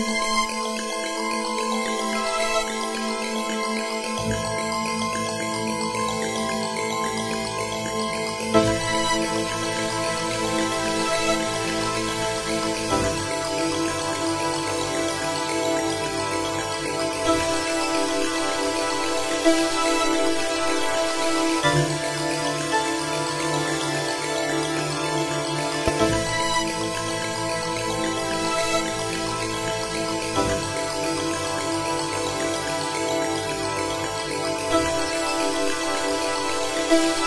Música slowly